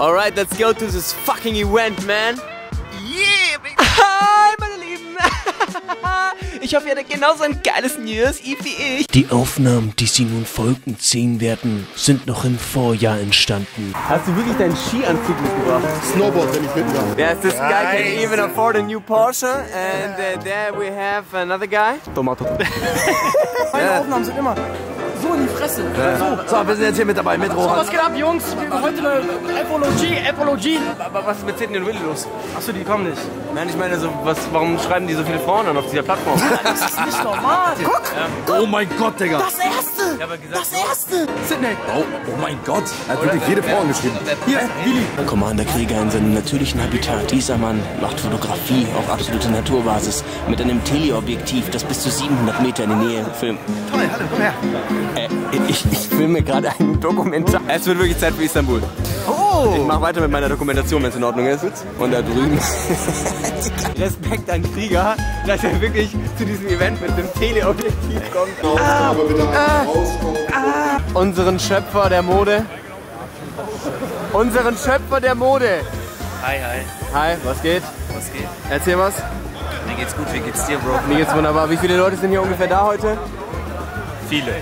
Alright, let's go to this fucking event, man. Yeah, baby. Hi, meine Lieben. Ich hoffe, ihr hattet genauso ein geiles New Year's Eve wie ich. Die Aufnahmen, die Sie nun folgend sehen werden, sind noch im Vorjahr entstanden. Hast du wirklich deinen Skianzug mitgebracht? Snowboard, wenn ich mitmache. Yes, this guy can even afford a new Porsche. And uh, there we have another guy. Tomato. Meine Aufnahmen sind immer so in die Fresse. So, So, wir sind jetzt hier mit dabei, mit Rohan. was geht ab, Jungs? Wir- Heute eine Apologie, Apologie. Aber was ist mit Sidney und Willi los? Achso, die kommen nicht. Nein, ich meine, so, was, warum schreiben die so viele Frauen an auf dieser Plattform? Das ist nicht normal. Guck, Oh mein Gott, Digga. das Erste. Das Erste. Sydney. Oh, oh mein Gott. Er hat wirklich jede Frau angeschrieben. Hier, Willi. Commander Krieger in seinem natürlichen Habitat. Dieser Mann macht Fotografie auf absoluter Naturbasis mit einem Teleobjektiv, das bis zu 700 Meter in die Nähe filmt. Toll, hallo, komm her. Äh, ich, ich filme gerade einen Dokumentar. Es wird wirklich Zeit für Istanbul. Ich mach weiter mit meiner Dokumentation, wenn es in Ordnung ist. Und da drüben. Respekt an Krieger, dass er wirklich zu diesem Event mit dem Teleobjektiv kommt. Aber bitte rauskommen. Unseren Schöpfer der Mode. Unseren Schöpfer der Mode. Hi, hi. Hi, was geht? Was geht? Erzähl was. Mir geht's gut, wie geht's dir, Bro? Mir geht's wunderbar. Wie viele Leute sind hier ungefähr da heute? Viele.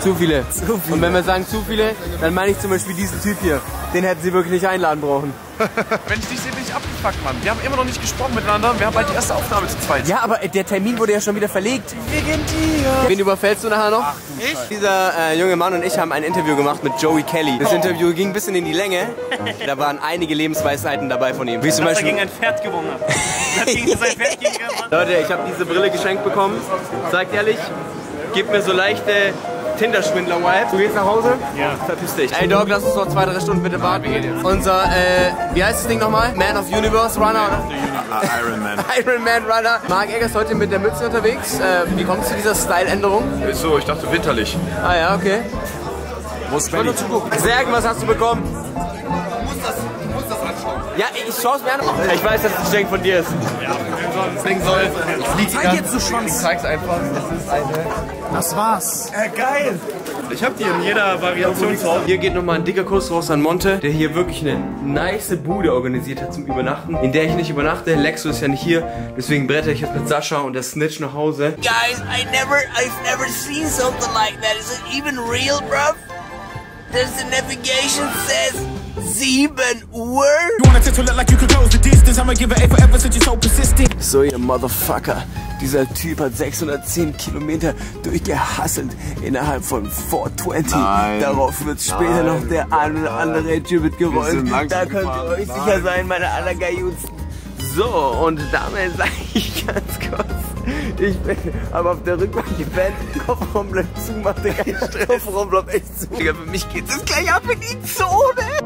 Zu viele. Und wenn wir sagen zu viele, dann meine ich zum Beispiel diesen Typ hier. Den hätten sie wirklich nicht einladen brauchen. Wenn ich dich sehe, bin ich abgefuckt, Mann. Wir haben immer noch nicht gesprochen miteinander. Wir haben bald die erste Aufnahme zu zweit. Ja, aber der Termin wurde ja schon wieder verlegt. Wegen dir. Wen überfällst du nachher noch? ich? Dieser äh, junge Mann und ich haben ein Interview gemacht mit Joey Kelly. Das Interview ging ein bisschen in die Länge. Da waren einige Lebensweisheiten dabei von ihm. Wie zum Dass er gegen Beispiel, ein Pferd gewonnen hat. Er hat gegen sein Pferd gegen gewonnen. Leute, ich habe diese Brille geschenkt bekommen. Sagt ehrlich, gib mir so leichte Tinder-Schwindler-Vibes. Du gehst nach Hause? Ja. Verpiss dich. Ey Dog, lass uns noch zwei, drei Stunden bitte warten. Unser, äh, wie heißt das Ding nochmal? Man of Universe Runner, oder? Iron Man. Iron Man Runner. Mark Eggers heute mit der Mütze unterwegs. Äh, wie kommt es zu dieser Style-Änderung? So, ich dachte winterlich. Ah ja, okay. Wo ist Benny? Sergen, was hast du bekommen? Ja, ich schau's mir an. Ich weiß, dass es ein Geschenk von dir ist. Deswegen soll ich Zeig jetzt, du Schwanz. Ich zeig's einfach. Das ist eine. Das war's. Äh, geil. Ich hab die in jeder Variation zu Hause. Hier geht nochmal ein dicker Kuss raus an Monte, der hier wirklich eine nice Bude organisiert hat zum Übernachten, in der ich nicht übernachte. Lexo ist ja nicht hier, deswegen bretter ich jetzt mit Sascha und der Snitch nach Hause. Guys, I never, I've never seen something like that. Is it even real, bruv? Does the navigation says sieben Uhr? wanna test to look like you could close the distance. I'ma give it A forever since you're so persistent. So, ihr Motherfucker. Dieser Typ hat 610 Kilometer durchgehasselt innerhalb von 420. Nein. Darauf wird später Nein. noch der ein oder andere Exhibit gerollt. sind langsam Da könnt ihr euch sicher sein, meine allergeilsten. So, und damit sage ich ganz kurz, ich bin aber auf der Rückbank gepennt, Kofferraum bleibt zu, macht der keinen Stress. Kofferraum bleibt echt zu. Digga, für mich geht es gleich ab in die Zone.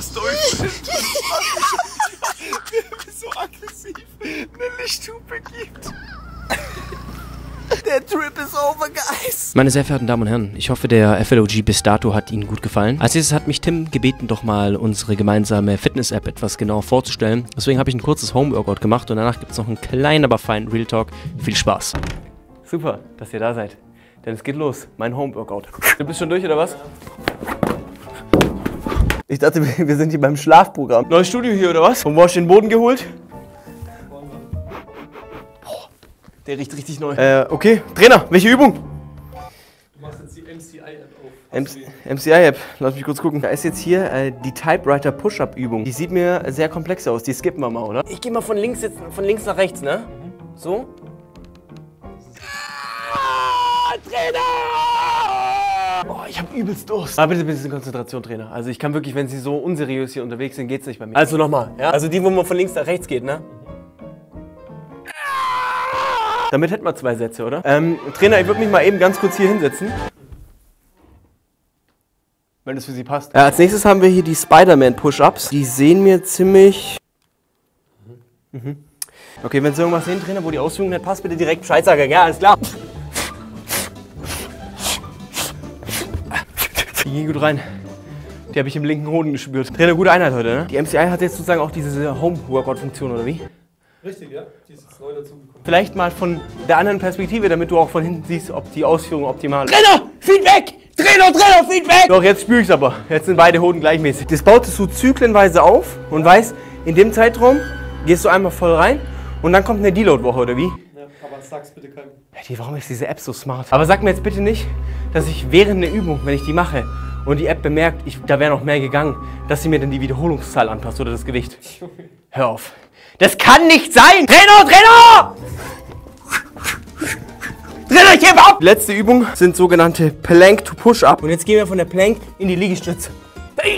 Das Story so aggressiv eine Lichthupe gibt. Der Trip is over, guys. Meine sehr verehrten Damen und Herren, ich hoffe, der FLOG bis dato hat Ihnen gut gefallen. Als nächstes hat mich Tim gebeten, doch mal unsere gemeinsame Fitness-App etwas genauer vorzustellen. Deswegen habe ich ein kurzes Home-Workout gemacht und danach gibt es noch einen kleinen, aber feinen Real Talk. Viel Spaß. Super, dass ihr da seid. Denn es geht los. Mein Home-Workout. Du bist schon durch, oder was? Ich dachte, wir sind hier beim Schlafprogramm. Neues Studio hier, oder was? Vom Wash den Boden geholt? Boah, der riecht richtig neu. Äh, okay. Trainer, welche Übung? Du machst jetzt die MCI-App auf. MCI-App, lass mich kurz gucken. Da ist jetzt hier äh, die Typewriter Push-Up-Übung. Die sieht mir sehr komplex aus. Die skippen wir mal, oder? Ich gehe mal von links, jetzt, von links nach rechts, ne? So? Ah, Trainer! Ich habe übelst Durst. Aber bitte, bitte Konzentration, Trainer. Also ich kann wirklich, wenn Sie so unseriös hier unterwegs sind, geht's nicht bei mir. Also nochmal, ja? Also die, wo man von links nach rechts geht, ne? Damit hätten wir zwei Sätze, oder? Ähm, Trainer, ich würde mich mal eben ganz kurz hier hinsetzen. Wenn das für Sie passt. Äh, als nächstes haben wir hier die Spider-Man Push-Ups. Die sehen mir ziemlich... Mhm. Okay, wenn Sie irgendwas sehen, Trainer, wo die Ausführung nicht passt, bitte direkt Bescheid sagen. Ja, alles klar. Die ging gut rein. Die habe ich im linken Hoden gespürt. Trainer, gute Einheit heute, ne? Die MCI hat jetzt sozusagen auch diese Home-Workout-Funktion, oder wie? Richtig, ja. Die ist jetzt neu dazugekommen. Vielleicht mal von der anderen Perspektive, damit du auch von hinten siehst, ob die Ausführung optimal ist. Trainer! Feedback! Trainer, Trainer, Feedback! Doch, jetzt spüre ich es aber. Jetzt sind beide Hoden gleichmäßig. Das baut es so zyklenweise auf und weiß, in dem Zeitraum gehst du einmal voll rein und dann kommt eine Deload-Woche, oder wie? Aber sag's bitte keinem. Hey, warum ist diese App so smart? Aber sag mir jetzt bitte nicht, dass ich während der Übung, wenn ich die mache und die App bemerkt, ich, da wäre noch mehr gegangen, dass sie mir dann die Wiederholungszahl anpasst oder das Gewicht. Hör auf. Das kann nicht sein! Trainer, Trainer! Trainer, ich gebe ab! Letzte Übung sind sogenannte Plank to Push-Up. Und jetzt gehen wir von der Plank in die Liegestütze.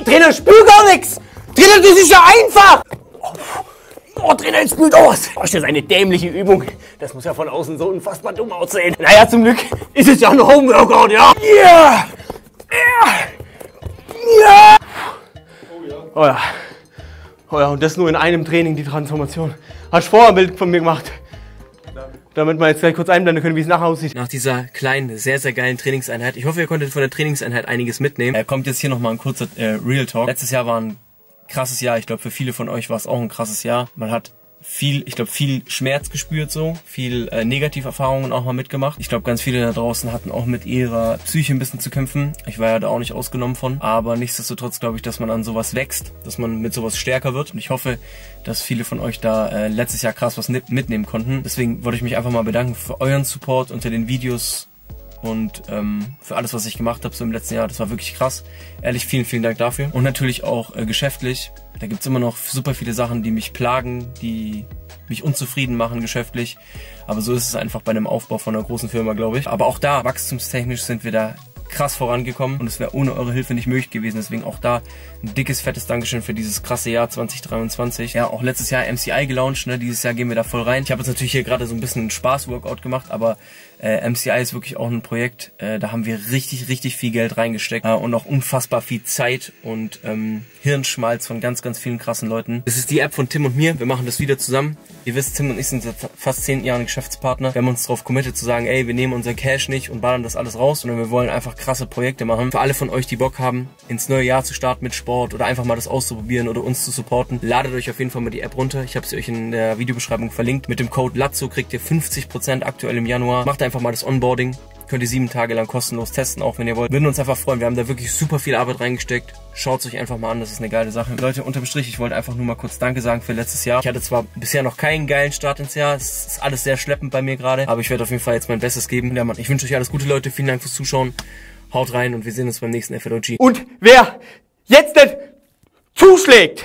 Trainer, spür gar nichts! Trainer, das ist ja einfach! Oh, oh Trainer, jetzt spült aus! Oh, ist das eine dämliche Übung. Das muss ja von außen so unfassbar dumm aussehen. Naja, zum Glück ist es ja ein Homeworkout, ja? Yeah! Yeah! Yeah! Oh ja. Oh ja, und das nur in einem Training, die Transformation. Hast du vorher ein Bild von mir gemacht? Damit wir jetzt gleich kurz einblenden können, wie es nachher aussieht. Nach dieser kleinen, sehr, sehr geilen Trainingseinheit. Ich hoffe, ihr konntet von der Trainingseinheit einiges mitnehmen. Er kommt jetzt hier nochmal ein kurzer äh, Real Talk. Letztes Jahr war ein krasses Jahr. Ich glaube, für viele von euch war es auch ein krasses Jahr. Man hat viel, ich glaube, viel Schmerz gespürt so, viel äh, Negativerfahrungen auch mal mitgemacht. Ich glaube, ganz viele da draußen hatten auch mit ihrer Psyche ein bisschen zu kämpfen. Ich war ja da auch nicht ausgenommen von. Aber nichtsdestotrotz glaube ich, dass man an sowas wächst, dass man mit sowas stärker wird. Und ich hoffe, dass viele von euch da äh, letztes Jahr krass was mitnehmen konnten. Deswegen wollte ich mich einfach mal bedanken für euren Support unter den Videos und ähm, für alles, was ich gemacht habe so im letzten Jahr. Das war wirklich krass. Ehrlich, vielen, vielen Dank dafür. Und natürlich auch äh, geschäftlich. Da gibt's immer noch super viele Sachen, die mich plagen, die mich unzufrieden machen geschäftlich. Aber so ist es einfach bei einem Aufbau von einer großen Firma, glaube ich. Aber auch da, wachstumstechnisch sind wir da krass vorangekommen und es wäre ohne eure Hilfe nicht möglich gewesen. Deswegen auch da ein dickes, fettes Dankeschön für dieses krasse Jahr 2023. Ja, auch letztes Jahr MCI gelauncht, ne? dieses Jahr gehen wir da voll rein. Ich habe jetzt natürlich hier gerade so ein bisschen einen Spaß-Workout gemacht, aber äh, MCI ist wirklich auch ein Projekt, äh, da haben wir richtig, richtig viel Geld reingesteckt äh, und auch unfassbar viel Zeit und ähm, Hirnschmalz von ganz, ganz vielen krassen Leuten. Das ist die App von Tim und mir, wir machen das wieder zusammen. Ihr wisst, Tim und ich sind seit fast zehn Jahren Geschäftspartner. Wir haben uns darauf committed zu sagen, ey, wir nehmen unser Cash nicht und ballern das alles raus, sondern wir wollen einfach krasse Projekte machen. Für alle von euch, die Bock haben, ins neue Jahr zu starten mit Sport oder einfach mal das auszuprobieren oder uns zu supporten, ladet euch auf jeden Fall mal die App runter. Ich habe sie euch in der Videobeschreibung verlinkt. Mit dem Code LAZZO kriegt ihr 50% aktuell im Januar. Macht einfach mal das Onboarding. Könnt ihr sieben Tage lang kostenlos testen, auch wenn ihr wollt. Würden uns einfach freuen. Wir haben da wirklich super viel Arbeit reingesteckt. Schaut es euch einfach mal an, das ist eine geile Sache. Leute, unterm Strich, ich wollte einfach nur mal kurz Danke sagen für letztes Jahr. Ich hatte zwar bisher noch keinen geilen Start ins Jahr. Es ist alles sehr schleppend bei mir gerade. Aber ich werde auf jeden Fall jetzt mein Bestes geben. Ja, Mann, ich wünsche euch alles Gute, Leute. Vielen Dank fürs Zuschauen. Haut rein und wir sehen uns beim nächsten FLOG. Und wer jetzt nicht zuschlägt,